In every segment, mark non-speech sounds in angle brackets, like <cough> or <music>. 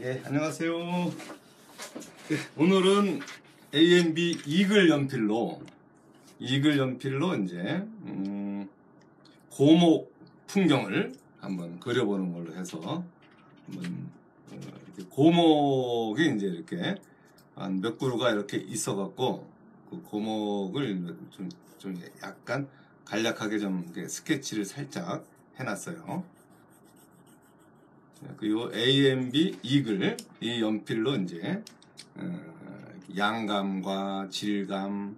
예, 안녕하세요. 예, 오늘은 AMB 이글 연필로 이글 연필로 이제 음, 고목 풍경을 한번 그려보는 걸로 해서 한번 어, 고목이 이제 이렇게 한 몇 그루가 이렇게 있어 갖고 그 고목을 좀, 좀 약간 간략하게 좀 스케치를 살짝 해놨어요. 그리고 AMB 이글 이 연필로 이제 어, 양감과 질감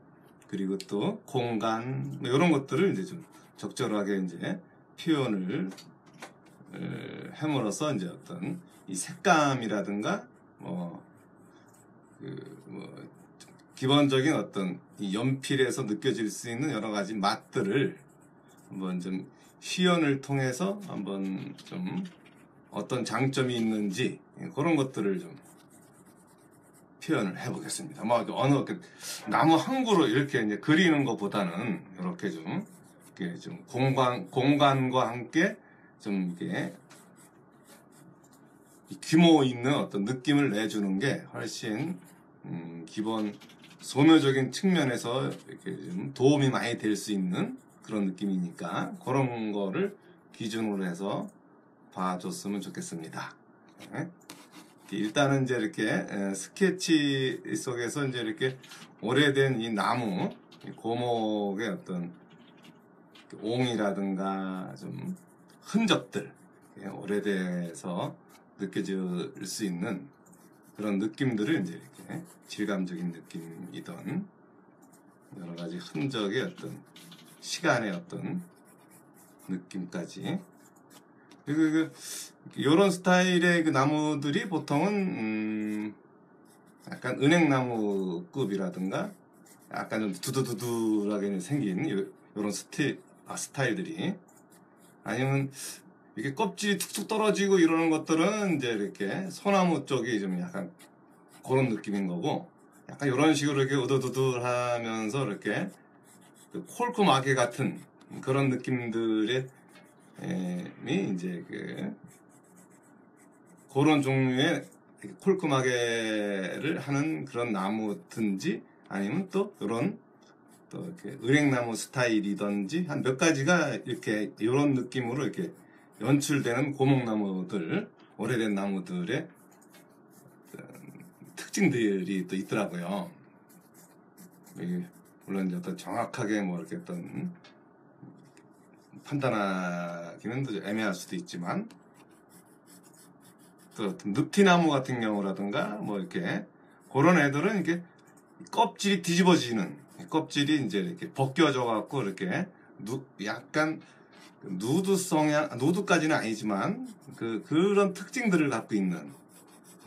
그리고 또 공간 뭐 이런 것들을 이제 좀 적절하게 이제 표현을 어, 해물어서 이제 어떤 이 색감이라든가 뭐, 그, 뭐 기본적인 어떤 이 연필에서 느껴질 수 있는 여러 가지 맛들을 한번 좀 시연을 통해서 한번 좀 어떤 장점이 있는지 그런 것들을 좀 표현을 해보겠습니다. 뭐 어느 나무 한 그루 이렇게 이제 그리는 것보다는 이렇게 좀 이렇게 좀 공간 공간과 함께 좀 이렇게 규모 있는 어떤 느낌을 내주는 게 훨씬 음 기본 소묘적인 측면에서 이렇게 좀 도움이 많이 될 수 있는 그런 느낌이니까 그런 거를 기준으로 해서 봐줬으면 좋겠습니다. 네. 일단은 이제 이렇게 스케치 속에서 이제 이렇게 오래된 이 나무, 고목의 어떤 옹이라든가 좀 흔적들, 오래돼서 느껴질 수 있는 그런 느낌들을 이제 이렇게 질감적인 느낌이던 여러 가지 흔적의 어떤 시간의 어떤 느낌까지 그, 그, 이런 스타일의 그 나무들이 보통은 음, 약간 은행나무급이라든가 약간 좀 두두두두하게 생긴 이런 스티, 아, 스타일들이. 아니면 이렇게 껍질이 툭툭 떨어지고 이러는 것들은 이제 이렇게 소나무 쪽이 좀 약간 그런 느낌인 거고 약간 이런 식으로 이렇게 우두두두 하면서 이렇게 그 콜크 마개 같은 그런 느낌들의 이 이제 그 그런 종류의 콜크마개를 하는 그런 나무든지 아니면 또 이런 또 이렇게 은행나무 스타일이든지 한 몇 가지가 이렇게 이런 느낌으로 이렇게 연출되는 고목나무들 오래된 나무들의 특징들이 또 있더라고요. 물론 어떤 정확하게 뭐 이렇게 어떤 판단하기는 좀 애매할 수도 있지만 또 어떤 늪티나무 같은 경우라든가 뭐 이렇게 그런 애들은 이렇게 껍질이 뒤집어지는 껍질이 이제 이렇게 벗겨져 갖고 이렇게 누, 약간 누드 성향 누드까지는 아니지만 그 그런 특징들을 갖고 있는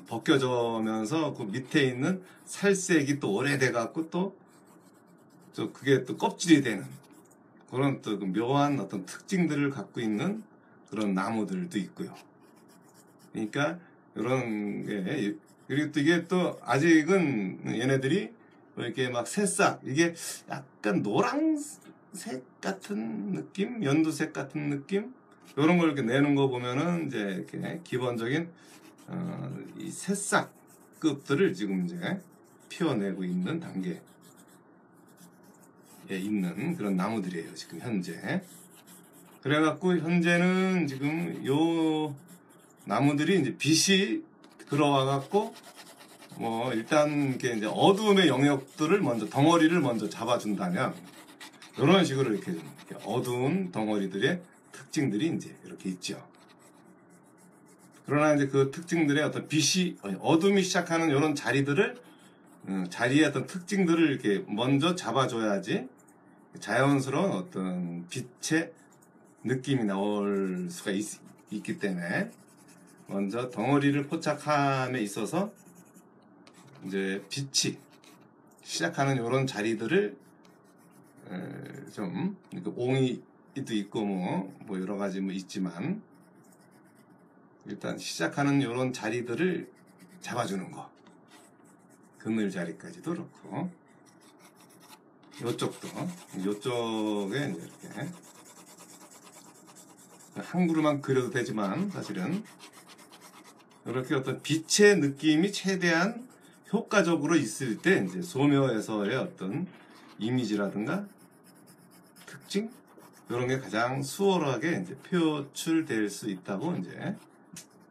벗겨져면서 그 밑에 있는 살색이 또 오래돼 갖고 또 저 그게 또 껍질이 되는 그런 또 그 묘한 어떤 특징들을 갖고 있는 그런 나무들도 있고요. 그러니까 이런 게 그리고 또 이게 또 아직은 얘네들이 뭐 이렇게 막 새싹 이게 약간 노란색 같은 느낌, 연두색 같은 느낌 이런 걸 이렇게 내는 거 보면은 이제 이렇게 기본적인 어, 이 새싹급들을 지금 이제 피워내고 있는 단계. 예, 있는 그런 나무들이에요. 지금 현재. 그래갖고 현재는 지금 요 나무들이 이제 빛이 들어와갖고 뭐 일단 이렇게 이제 어두움의 영역들을 먼저 덩어리를 먼저 잡아준다면 이런 식으로 이렇게, 이렇게 어두운 덩어리들의 특징들이 이제 이렇게 있죠. 그러나 이제 그 특징들의 어떤 빛이 어둠이 시작하는 이런 자리들을 음, 자리의 어떤 특징들을 이렇게 먼저 잡아줘야지 자연스러운 어떤 빛의 느낌이 나올 수가 있, 기 때문에 먼저 덩어리를 포착함에 있어서 이제 빛이 시작하는 이런 자리들을 좀 옹이도 있고 뭐, 뭐 여러 가지 뭐 있지만 일단 시작하는 이런 자리들을 잡아주는 거. 그늘 자리까지도 그렇고 요쪽도 요쪽에 이렇게. 한 그루만 그려도 되지만 사실은. 이렇게 어떤 빛의 느낌이 최대한 효과적으로 있을 때 이제 소묘에서의 어떤 이미지라든가 특징? 이런 게 가장 수월하게 이제 표출될 수 있다고 이제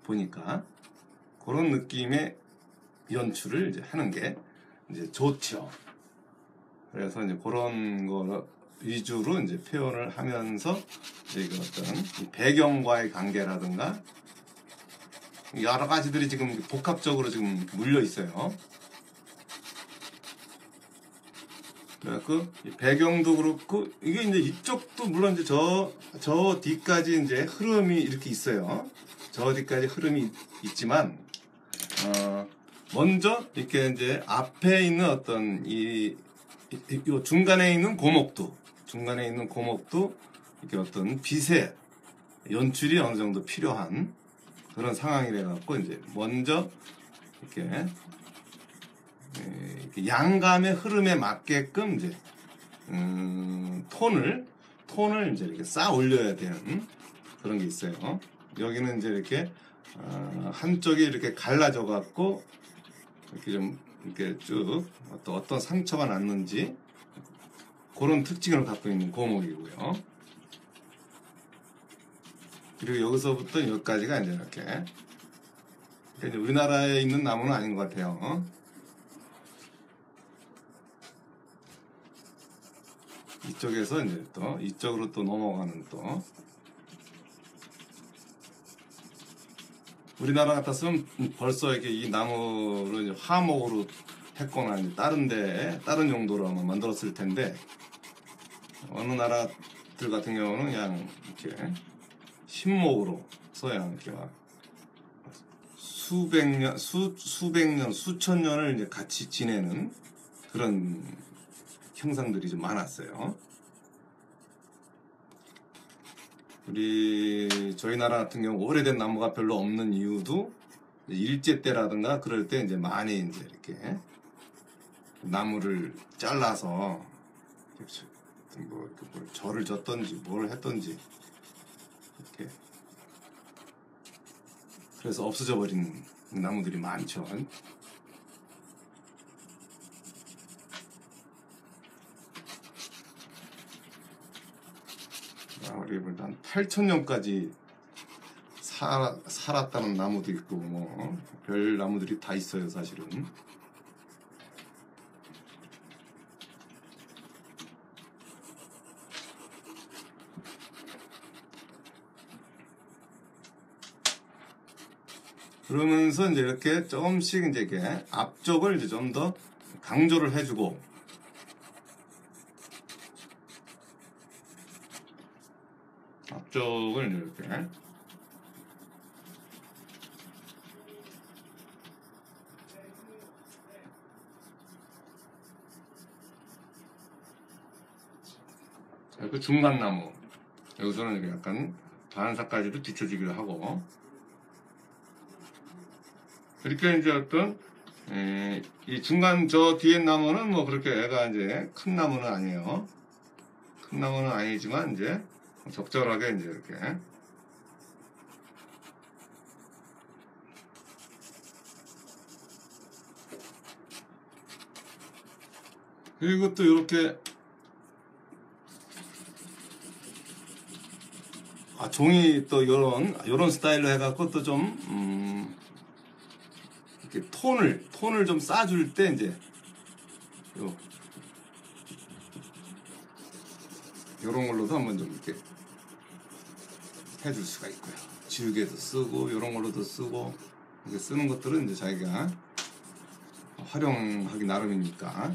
보니까 그런 느낌의 연출을 이제 하는 게 이제 좋죠. 그래서 이제 그런 거 위주로 이제 표현을 하면서 이제 그 어떤 이 배경과의 관계라든가 여러 가지들이 지금 복합적으로 지금 물려 있어요. 이 배경도 그렇고 이게 이제 이쪽도 물론 이제 저 저 뒤까지 이제 흐름이 이렇게 있어요. 저 뒤까지 흐름이 있- 있지만 어 먼저 이렇게 이제 앞에 있는 어떤 이, 이, 중간에 있는 고목도 중간에 있는 고목도 이렇게 어떤 빛의 연출이 어느 정도 필요한 그런 상황이래 갖고 이제 먼저 이렇게 에, 이렇게 양감의 흐름에 맞게끔 이제 음, 톤을 톤을 이제 이렇게 쌓아 올려야 되는 그런 게 있어요. 여기는 이제 이렇게 어, 한쪽이 이렇게 갈라져 갖고 이렇게 좀 이렇게 쭉 어떤 어떤 상처가 났는지 그런 특징을 갖고 있는 고목이고요. 그리고 여기서부터 여기까지가 이제 이렇게 그러니까 이제 우리나라에 있는 나무는 아닌 것 같아요. 이쪽에서 이제 또 이쪽으로 또 넘어가는 또 우리나라 같았으면 벌써 이렇게 이 나무를 화목으로 했거나 다른데 다른 용도로 아마 만들었을 텐데 어느 나라들 같은 경우는 그냥 이렇게 신목으로 써야 이렇게 막 수백 년, 수, 수백 년, 수천 년을 이제 같이 지내는 그런 형상들이 좀 많았어요. 우리 저희 나라 같은 경우 오래된 나무가 별로 없는 이유도 일제 때라든가 그럴 때 이제 많이 이제 이렇게 나무를 잘라서 뭐, 이렇게 뭘 절을 졌던지 뭘 했던지 이렇게 그래서 없어져 버린 나무들이 많죠. 아, 우리 한 8천년까지 살, 살았다는 나무도 있고 뭐 별 나무들이 다 있어요 사실은. 그러면서 이제 이렇게 조금씩 이제 이렇게 앞쪽을 이제 좀 더 강조를 해주고 앞쪽을 이렇게. 자, 그 중간 나무. 여기서는 이렇게 약간 반사까지도 뒤쳐지기도 하고. 이렇게 이제 어떤 에, 이 중간 저 뒤에 나무는 뭐 그렇게 애가 이제 큰 나무는 아니에요. 큰 나무는 아니지만 이제 적절하게 이제 이렇게. 그리고 또 이렇게 아 종이 또 요런 요런 스타일로 해갖고 또좀 음, 이렇게 톤을 톤을 좀 싸줄 때 이제 요 요런 걸로도 한번 좀 이렇게 해줄 수가 있고요. 지우개도 쓰고 요런 걸로도 쓰고 이렇게 쓰는 것들은 이제 자기가 활용하기 나름이니까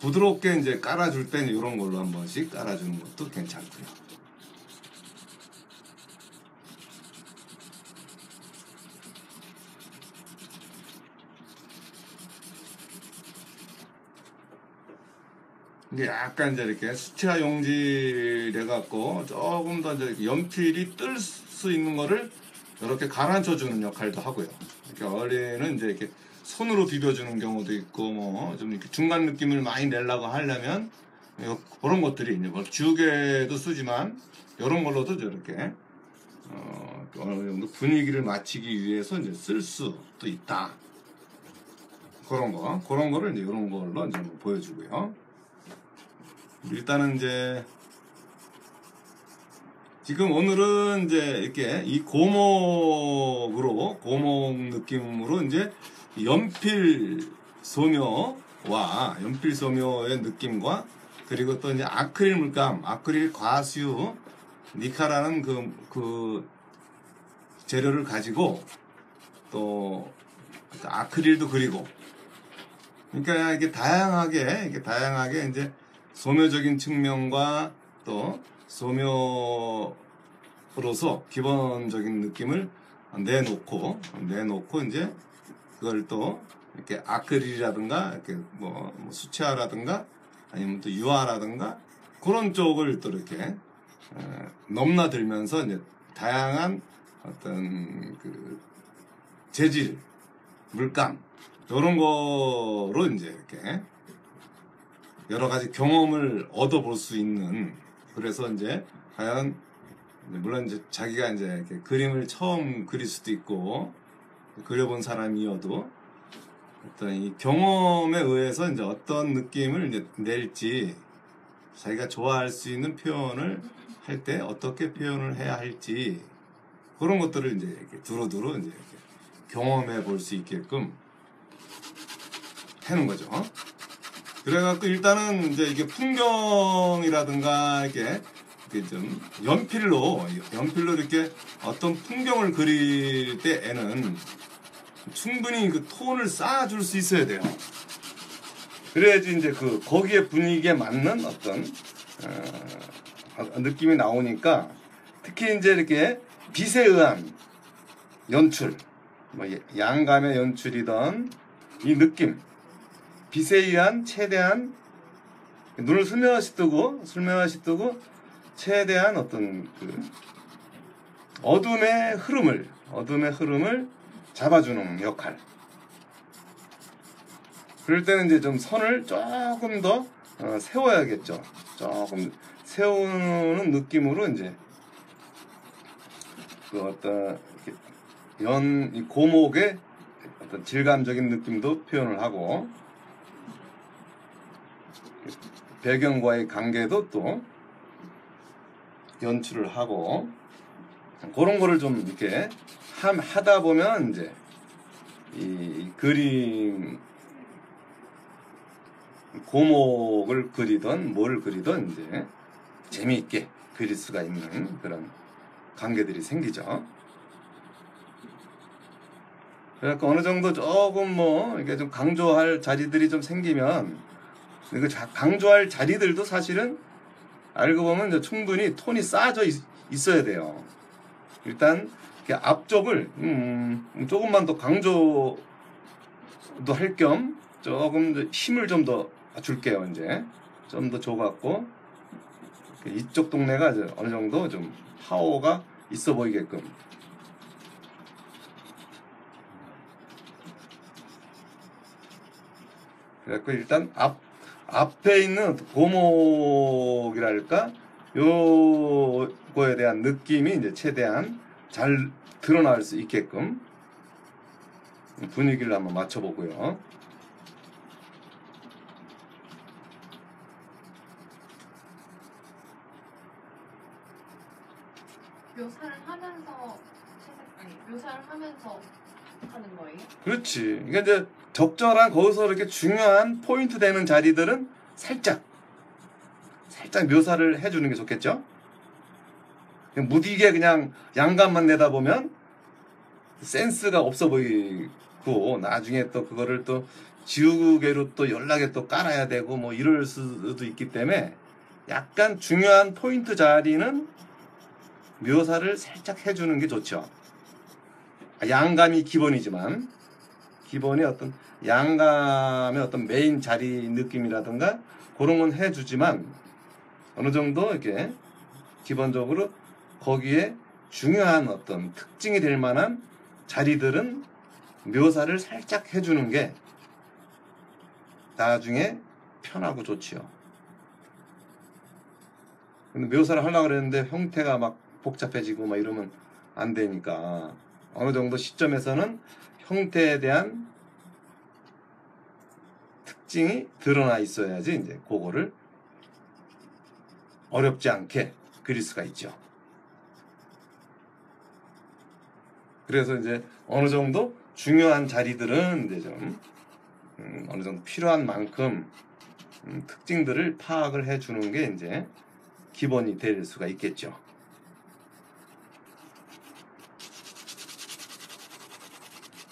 부드럽게 이제 깔아줄 때는 이런 걸로 한 번씩 깔아주는 것도 괜찮고요. 이게 약간 이제 이렇게 수채화 용지를 해갖고 조금 더 이제 연필이 뜰 수 있는 거를 이렇게 가라앉혀 주는 역할도 하고요. 이렇게 어린은 이제 이렇게 손으로 비벼주는 경우도 있고 뭐 좀 이렇게 중간 느낌을 많이 내려고 하려면 요- 그런 것들이 이제 뭐 지우개도 쓰지만 이런 걸로도 저렇게 어, 어느 정도 분위기를 맞추기 위해서 이제 쓸 수도 있다. 그런 거, 그런 거를 이제 이런 걸로 이제 한번 보여주고요. 일단은 이제 지금 오늘은 이제 이렇게 이 고목으로 고목 느낌으로 이제 연필 소묘와 연필 소묘의 느낌과 그리고 또 이제 아크릴 물감, 아크릴 과수 니카라는 그, 그 재료를 가지고 또 아크릴도 그리고. 그러니까 이게 다양하게 이게 다양하게 이제 소묘적인 측면과 또 소묘로서 기본적인 느낌을 내놓고 내놓고 이제 그걸 또 이렇게 아크릴이라든가 이렇게 뭐, 뭐 수채화라든가 아니면 또 유화라든가 그런 쪽을 또 이렇게 어, 넘나들면서 이제 다양한 어떤 그 재질, 물감 이런 거로 이제 이렇게 여러 가지 경험을 얻어볼 수 있는 그래서 이제 과연 물론 이제 자기가 이제 그림을 처음 그릴 수도 있고 그려본 사람이어도 어떤 이 경험에 의해서 이제 어떤 느낌을 이제 낼지 자기가 좋아할 수 있는 표현을 할 때 어떻게 표현을 해야 할지 그런 것들을 이제 이렇게 두루두루 이제 이렇게 경험해 볼 수 있게끔 하는 거죠. 그래갖고 일단은 이제 이게 풍경이라든가 이게 이렇게 좀 연필로 연필로 이렇게 어떤 풍경을 그릴 때에는 충분히 그 톤을 쌓아줄 수 있어야 돼요. 그래야지 이제 그 거기에 분위기에 맞는 어떤 어, 느낌이 나오니까 특히 이제 이렇게 빛에 의한 연출, 뭐 양감의 연출이던 이 느낌, 빛에 의한 최대한 눈을 슬며시 뜨고 슬며시 뜨고 최대한 어떤 그 어둠의 흐름을 어둠의 흐름을 잡아주는 역할. 그럴 때는 이제 좀 선을 조금 더 어, 세워야겠죠. 조금 세우는 느낌으로 이제 그 어떤 연, 이 고목의 어떤 질감적인 느낌도 표현을 하고 배경과의 관계도 또 연출을 하고 그런 거를 좀 이렇게 함- 하다 보면 이제 이 그림 고목을 그리던 뭘 그리던 이제 재미있게 그릴 수가 있는 그런 관계들이 생기죠. 그래서 어느 정도 조금 뭐 이게 좀 강조할 자리들이 좀 생기면 그 자- 강조할 자리들도 사실은 알고 보면 충분히 톤이 쌓아져 있, 있어야 돼요. 일단 앞쪽을 음, 조금만 더 강조도 할 겸 조금 더 힘을 좀 더 줄게요 이제 좀 더 줘갖고 이쪽 동네가 어느 정도 좀 파워가 있어 보이게끔 그래갖고 일단 앞 앞에 있는 고목이랄까 요거에 대한 느낌이 이제 최대한 잘 드러날 수 있게끔 분위기를 한번 맞춰보고요. 묘사를 하면서 아니 묘사를 하면서 하는 거예요? 그렇지. 그러니까 이제 적절한 거기서 이렇게 중요한 포인트 되는 자리들은 살짝 살짝 묘사를 해주는 게 좋겠죠. 그냥 무디게 그냥 양감만 내다 보면 센스가 없어 보이고 나중에 또 그거를 또 지우개로 또 연락에 또 깔아야 되고 뭐 이럴 수도 있기 때문에 약간 중요한 포인트 자리는 묘사를 살짝 해주는 게 좋죠. 양감이 기본이지만 기본이 어떤 양감의 어떤 메인 자리 느낌이라든가 그런 건 해주지만 어느 정도 이렇게 기본적으로 거기에 중요한 어떤 특징이 될 만한 자리들은 묘사를 살짝 해주는 게 나중에 편하고 좋지요. 근데 묘사를 하려고 그랬는데 형태가 막 복잡해지고 막 이러면 안 되니까 어느 정도 시점에서는 형태에 대한 특징이 드러나 있어야지 이제 그거를 어렵지 않게 그릴 수가 있죠. 그래서 이제 어느 정도 중요한 자리들은 이제 좀 음, 어느 정도 필요한 만큼 음, 특징들을 파악을 해주는 게 이제 기본이 될 수가 있겠죠.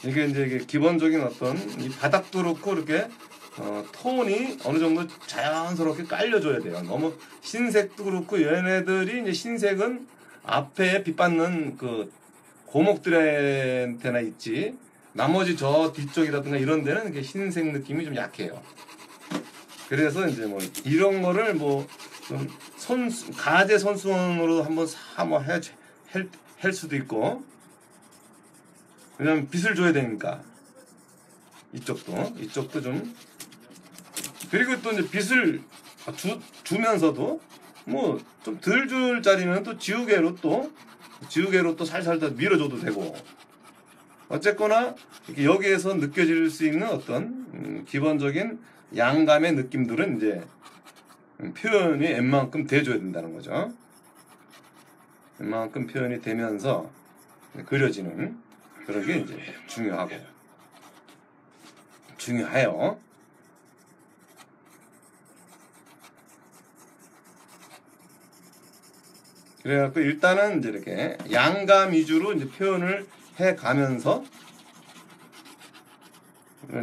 이게 이제 이게 기본적인 어떤 이 바닥도 그렇고 이렇게 어, 톤이 어느 정도 자연스럽게 깔려줘야 돼요. 너무 흰색도 그렇고 얘네들이 이제 흰색은 앞에 빛받는 그 고목들한테나 있지. 나머지 저 뒤쪽이라든가 이런 데는 이게 흰색 느낌이 좀 약해요. 그래서 이제 뭐 이런 거를 뭐좀 선수 가제 선수원으로 한번 한번 해, 할, 할 수도 있고 왜냐면 빛을 줘야 되니까. 이쪽도 이쪽도 좀. 그리고 또 이제 빛을 주, 주면서도 뭐 좀 덜 줄 자리는 또 지우개로 또 지우개로 또 살살 더 밀어줘도 되고. 어쨌거나 여기에서 느껴질 수 있는 어떤 음, 기본적인 양감의 느낌들은 이제 음, 표현이 웬만큼 돼줘야 된다는 거죠. 웬만큼 표현이 되면서 그려지는 그런 게 이제 중요하고 중요해요. 그래갖고 일단은 이제 이렇게 양감 위주로 이제 표현을 해 가면서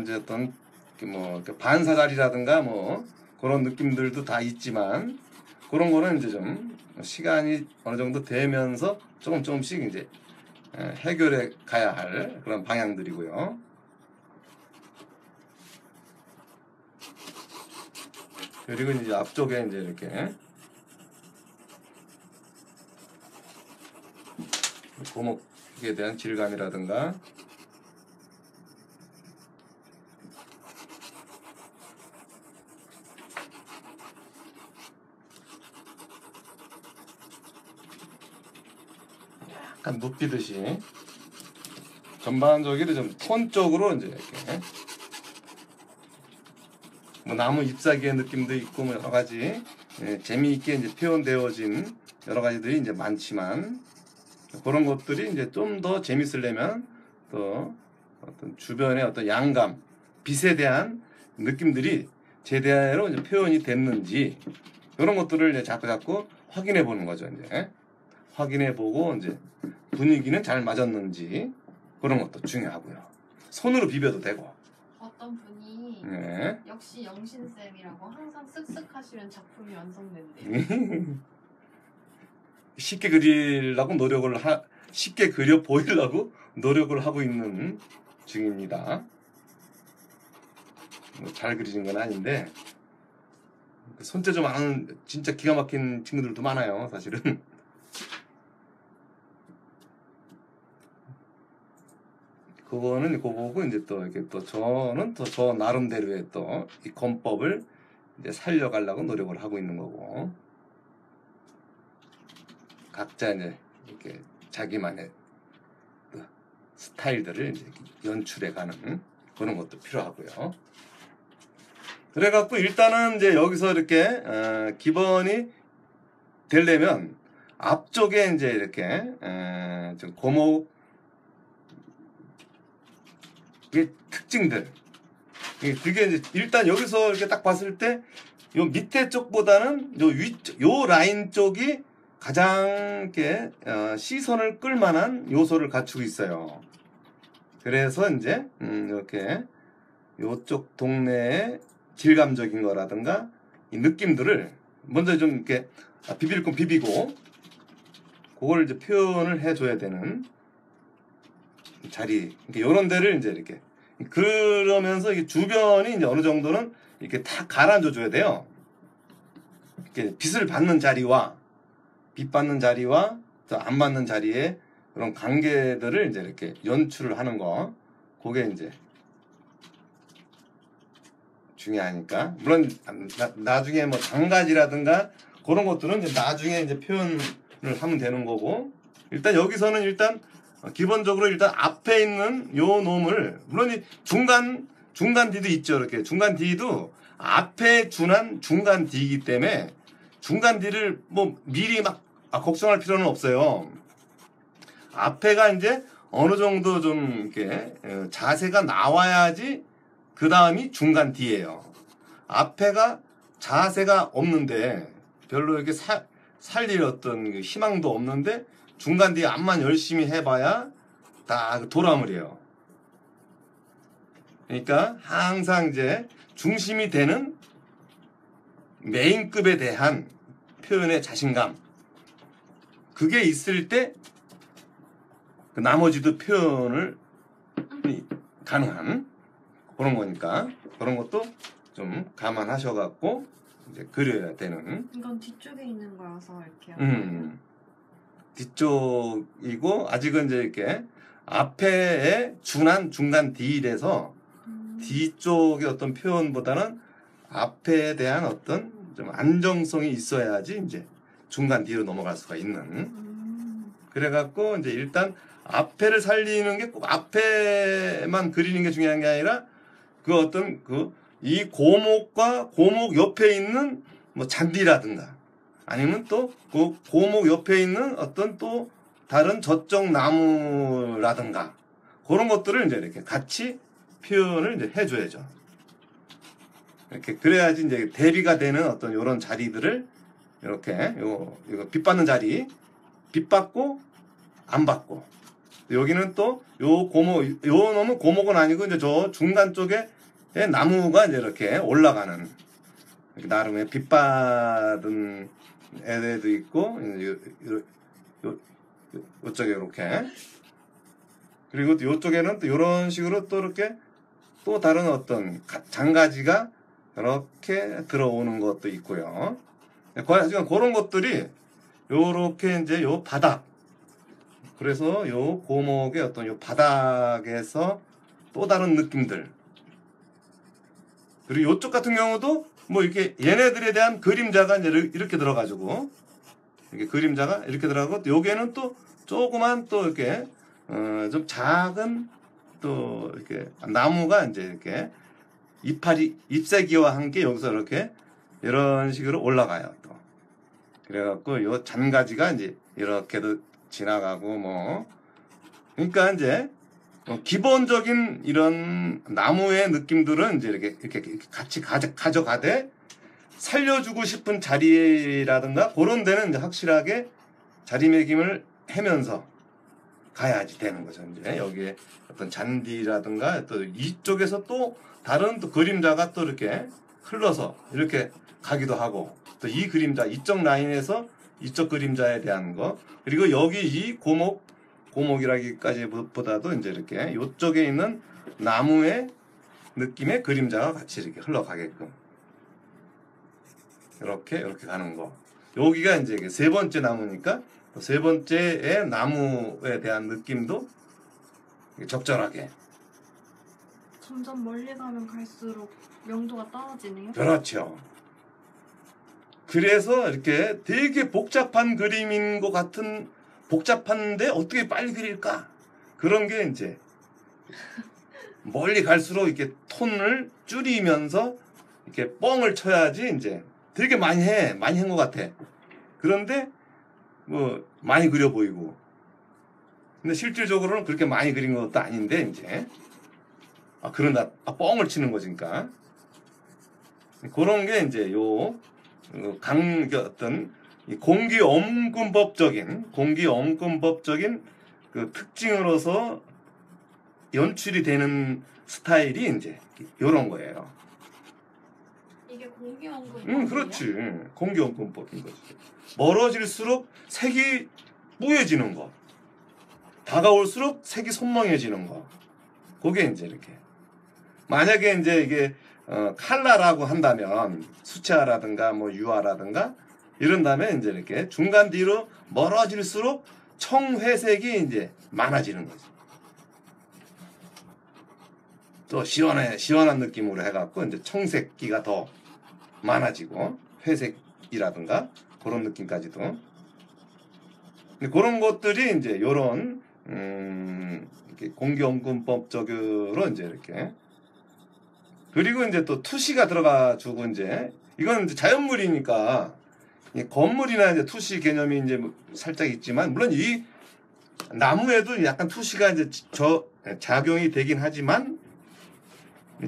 이제 어떤 뭐 반사자리라든가 뭐 그런 느낌들도 다 있지만 그런 거는 이제 좀 시간이 어느 정도 되면서 조금 조금씩 이제 해결해 가야 할 그런 방향들이고요. 그리고 이제 앞쪽에 이제 이렇게 고목에 대한 질감이라든가 약간 눕히듯이. 전반적으로 좀 톤 쪽으로 이제 이렇게. 뭐 나무 잎사귀의 느낌도 있고 뭐 여러 가지. 예, 재미있게 이제 표현되어진 여러 가지들이 이제 많지만 그런 것들이 이제 좀 더 재밌으려면 또 어떤 주변의 어떤 양감, 빛에 대한 느낌들이 제대로 이제 표현이 됐는지 이런 것들을 이제 자꾸 자꾸 확인해 보는 거죠. 이제 확인해 보고 이제 분위기는 잘 맞았는지 그런 것도 중요하고요. 손으로 비벼도 되고. 어떤 분이 네. 역시 영신 쌤이라고 항상 쓱쓱 하시면 작품이 완성된대요. <laughs> 쉽게 그리려고 노력을 하, 쉽게 그려 보이려고 노력을 하고 있는 중입니다. 뭐 잘 그리는 건 아닌데 손재주 많은 진짜 기가 막힌 친구들도 많아요, 사실은. 그거는 그거 보고 이제 또 이렇게 또 저는 또 저 나름대로의 또이 권법을 이제 살려가려고 노력을 하고 있는 거고. 각자 이제 이렇게 자기만의 그 스타일들을 이제 연출해가는 그런 것도 필요하고요. 그래갖고 일단은 이제 여기서 이렇게 어, 기본이 되려면 앞쪽에 이제 이렇게 어, 좀 고목 의 특징들 그게 이제 일단 여기서 이렇게 딱 봤을 때 요 밑에 쪽보다는 요 위, 요 라인 쪽이 가장 이렇게 어, 시선을 끌만한 요소를 갖추고 있어요. 그래서 이제 음, 이렇게 요쪽 동네의 질감적인 거라든가 이 느낌들을 먼저 좀 이렇게 비빌 건 비비고 그걸 이제 표현을 해줘야 되는 자리. 이런 데를 이제 이렇게. 그러면서 이 주변이 이제 어느 정도는 이렇게 다 가라앉아 줘야 돼요. 이렇게 빛을 받는 자리와 빛 받는 자리와 안 받는 자리에 그런 관계들을 이제 이렇게 연출을 하는 거. 그게 이제 중요하니까. 물론 나, 나중에 뭐 장가지라든가 그런 것들은 이제 나중에 이제 표현을 하면 되는 거고. 일단 여기서는 일단 기본적으로 일단 앞에 있는 요 놈을 물론 이 중간 중간 D도 있죠 이렇게 중간 D도 앞에 준한 중간 D이기 때문에 중간 D를 뭐 미리 막 아, 걱정할 필요는 없어요. 앞에가 이제 어느 정도 좀 이렇게 어, 자세가 나와야지 그 다음이 중간 D예요. 앞에가 자세가 없는데 별로 이렇게 사, 살릴 어떤 그 희망도 없는데 중간 뒤에 앞만 열심히 해봐야 다 도라물이에요. 그러니까 항상 이제 중심이 되는 메인급에 대한 표현의 자신감 그게 있을 때 그 나머지도 표현을 가능한 그런 거니까 그런 것도 좀 감안하셔갖고 이제 그려야 되는 이건 뒤쪽에 있는 거라서 이렇게 음, 뒤쪽이고 아직은 이제 이렇게 앞에에 준한 중간 D에서 음. 뒤쪽의 어떤 표현보다는 앞에 대한 어떤 좀 안정성이 있어야지 이제 중간 D로 넘어갈 수가 있는 음. 그래갖고 이제 일단 앞에를 살리는 게 꼭 앞에만 그리는 게 중요한 게 아니라 그 어떤 그 이 고목과 고목 옆에 있는 뭐 잔디라든가 아니면 또 그 고목 옆에 있는 어떤 또 다른 저쪽 나무라든가 그런 것들을 이제 이렇게 같이 표현을 이제 해줘야죠. 이렇게 그래야지 이제 대비가 되는 어떤 이런 자리들을 이렇게 요 이거 빛 받는 자리 빛 받고 안 받고 여기는 또 요 고목 요 놈은 고목은 아니고 이제 저 중간 쪽에 나무가 이제 이렇게 올라가는 이렇게 나름의 빛 받은 애들도 있고 요쪽에 이렇게. 그리고 또 요쪽에는 또 이런 식으로 또 이렇게 또 다른 어떤 가- 장가지가 이렇게 들어오는 것도 있고요. 하여간 그런 것들이 요렇게 이제 요 바닥. 그래서 요 고목의 어떤 요 바닥에서 또 다른 느낌들. 그리고 요쪽 같은 경우도 뭐 이렇게 얘네들에 대한 그림자가 이렇게 들어가지고 이렇게 그림자가 이렇게 들어가고 또 여기에는 또 조그만 또 이렇게 어, 좀 작은 또 이렇게 나무가 이제 이렇게 이파리 잎새기와 함께 여기서 이렇게 이런 식으로 올라가요 또. 그래갖고 요 잔가지가 이제 이렇게도 지나가고 뭐. 그러니까 이제 어, 기본적인 이런 나무의 느낌들은 이제 이렇게 이렇게 같이 가져, 가져 가되 살려주고 싶은 자리라든가 그런 데는 이제 확실하게 자리매김을 하면서 가야지 되는 거죠. 이제 여기에 어떤 잔디라든가 또 이쪽에서 또 다른 또 그림자가 또 이렇게 흘러서 이렇게 가기도 하고 또 이 그림자 이쪽 라인에서 이쪽 그림자에 대한 거 그리고 여기 이 고목 고목이라기까지보다도 이제 이렇게 이쪽에 있는 나무의 느낌의 그림자가 같이 이렇게 흘러가게끔 이렇게 이렇게 가는 거 여기가 이제 세 번째 나무니까 세 번째의 나무에 대한 느낌도 적절하게 점점 멀리 가면 갈수록 명도가 떨어지네요. 그렇죠. 그래서 이렇게 되게 복잡한 그림인 것 같은 복잡한데 어떻게 빨리 그릴까? 그런 게 이제 멀리 갈수록 이렇게 톤을 줄이면서 이렇게 뻥을 쳐야지 이제 되게 많이 해. 많이 한 것 같아. 그런데 뭐 많이 그려 보이고. 근데 실질적으로는 그렇게 많이 그린 것도 아닌데 이제 아 그런다 아, 뻥을 치는 거니까 그런 게 이제 요 어, 강, 그 어떤 이 공기 엄근법적인 공기 엄근법적인 그 특징으로서 연출이 되는 스타일이 이제 요런 거예요. 이게 공기원금. 음, 그렇지. 공기 엄근법인 거지. 멀어질수록 색이 뿌얘지는 거. 다가올수록 색이 선명해지는 거. 그게 이제 이렇게. 만약에 이제 이게 어, 칼라라고 한다면 수채화라든가 뭐 유화라든가 이런다면 이제 이렇게 중간 뒤로 멀어질수록 청회색이 이제 많아지는 거죠. 또 시원해 시원한 느낌으로 해갖고 이제 청색기가 더 많아지고 회색이라든가 그런 느낌까지도 그런 것들이 이제 요런 음 이렇게 공기연금법적으로 이제 이렇게 그리고 이제 또 투시가 들어가 주고 이제 이건 이제 자연물이니까 이 건물이나 이제 투시 개념이 이제 뭐 살짝 있지만 물론 이 나무에도 약간 투시가 이제 저 작용이 되긴 하지만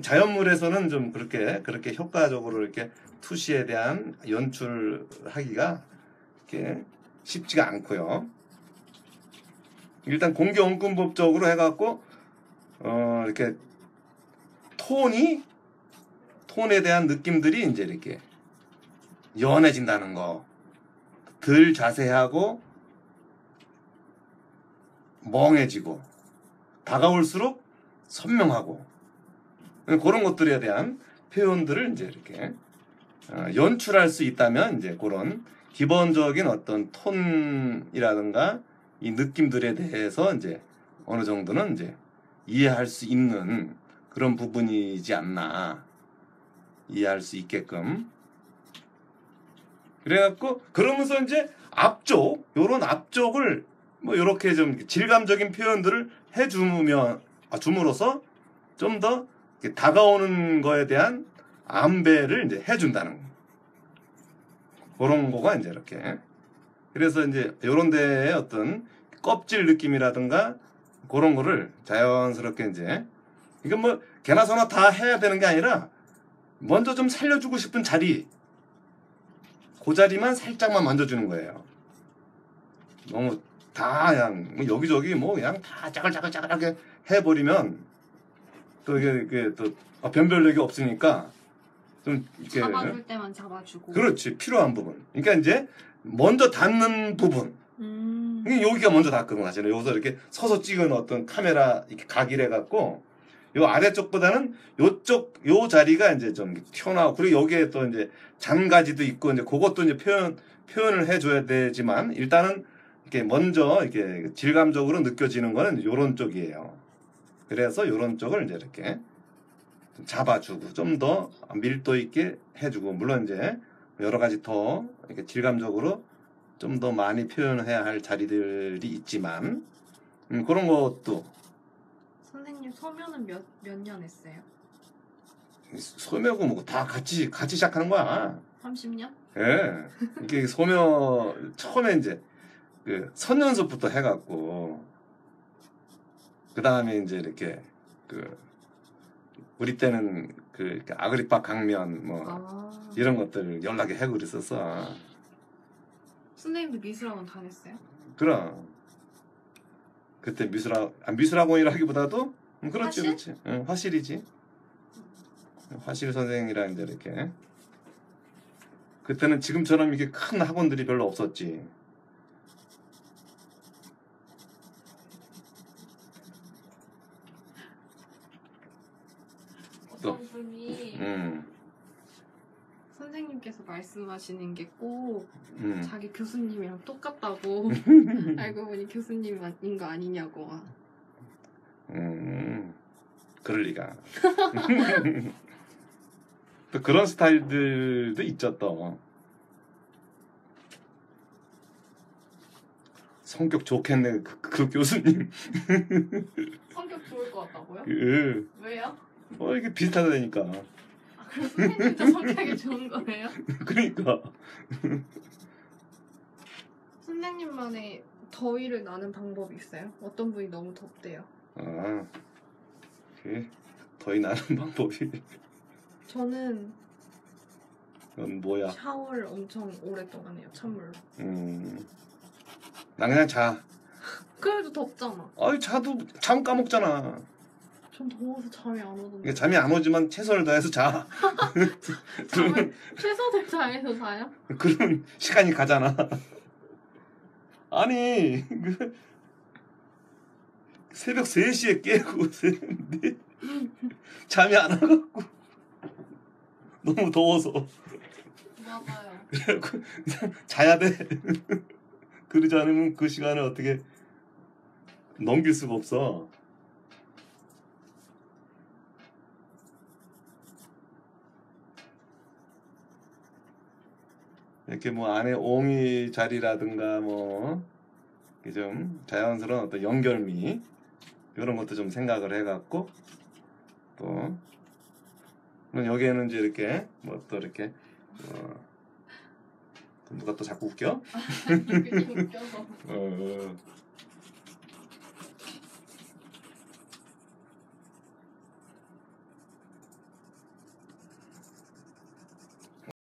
자연물에서는 좀 그렇게 그렇게 효과적으로 이렇게 투시에 대한 연출하기가 이렇게 쉽지가 않고요. 일단 공기원금법적으로 해갖고 어 이렇게 톤이 톤에 대한 느낌들이 이제 이렇게 연해진다는 거. 덜 자세하고 멍해지고 다가올수록 선명하고 그런 것들에 대한 표현들을 이제 이렇게 어, 연출할 수 있다면 이제 그런 기본적인 어떤 톤이라든가 이 느낌들에 대해서 이제 어느 정도는 이제 이해할 수 있는 그런 부분이지 않나 이해할 수 있게끔 그래갖고 그러면서 이제 앞쪽 요런 앞쪽을 뭐 요렇게 좀 질감적인 표현들을 해주면 아, 줌으로써 좀 더 다가오는 거에 대한 안배를 이제 해준다는 그런 거가 이제 이렇게. 그래서 이제 요런 데에 어떤 껍질 느낌이라든가 그런 거를 자연스럽게 이제 이건 뭐 개나 소나 다 해야 되는 게 아니라 먼저 좀 살려주고 싶은 자리 그 자리만 살짝만 만져주는 거예요. 너무 다 그냥 뭐 여기저기 뭐 그냥 다 짜글짜글짜글하게 해버리면 또 이게, 이게 또 아, 변별력이 없으니까 좀 이렇게 잡아줄 때만 잡아주고. 그렇지 필요한 부분. 그러니까 이제 먼저 닿는 부분. 음. 여기가 먼저 닿거든 사실은 여기서 이렇게 서서 찍은 어떤 카메라 이렇게 각이래 갖고 요 아래쪽보다는 요쪽 요 자리가 이제 좀 튀어나오고 그리고 여기에 또 이제 잔가지도 있고 이제 그것도 이제 표현 표현을 해줘야 되지만 일단은 이렇게 먼저 이렇게 질감적으로 느껴지는 거는 요런 쪽이에요. 그래서 요런 쪽을 이제 이렇게 잡아주고 좀 더 밀도 있게 해주고 물론 이제 여러 가지 더 이렇게 질감적으로 좀 더 많이 표현해야 할 자리들이 있지만 음, 그런 것도 선생님 소면은 몇몇 년 했어요? 소매고 뭐고 다 같이 같이 시작하는 거야. 30년? 예. 이게 소며 처음에 이제 그 선연습부터 해갖고 그 다음에 이제 이렇게 그 우리 때는 그 아그리파 강면 뭐 아. 이런 것들 연락이 해고 그랬었어. 선생님도 미술학원 다녔어요? 그럼 그때 미술학 아, 미술학원이라기보다도 음, 그렇지 화실? 그렇지. 응, 화실이지. 화실 선생이라 이제 이렇게. 그때는 지금처럼 이게 큰 학원들이 별로 없었지. 어떤 분이 음, 선생님께서 말씀하시는 게 꼭 음. 자기 교수님이랑 똑같다고 <laughs> 알고 보니 교수님인 거 아니냐고 음, 그럴 리가. <laughs> 또 그런 스타일들도 있죠, 또. 성격 좋겠네, 그, 그 교수님. 성격 좋을 것 같다고요? 그, 왜요? 어, 이게 비슷하다니까. 아, 그럼 선생님도 성격이 좋은 거예요? 그러니까. 선생님만의 더위를 나는 방법이 있어요? 어떤 분이 너무 덥대요? 아, 그, 더위 나는 <laughs> 방법이. 저는 그건 뭐야. 샤워를 엄청 오랫동안 해요 찬물로 음. 난 그냥 자. 그래도 덥잖아 아이, 자도, 잠 까먹잖아. 전 더워서 잠이 안 오던데 이게 잠이 안 오지만 최선을 다해서 자. <laughs> 잠을 최선을 다해서 자요? 그런 시간이 가잖아. 아니, 그 새벽 3시에 깨고 네, 잠이 안 와갖고 너무 더워서 맞아요 그래갖고 자야 돼. 그러지 않으면 그 시간을 어떻게 넘길 수가 없어. 이렇게 뭐 안에 옹이 자리라든가 뭐 좀 자연스러운 어떤 연결미 이런 것도 좀 생각을 해갖고 또 여기에는 이제 이렇게 뭐 또 이렇게 어, 또 누가 또 자꾸 웃겨? <laughs> 웃겨서 어,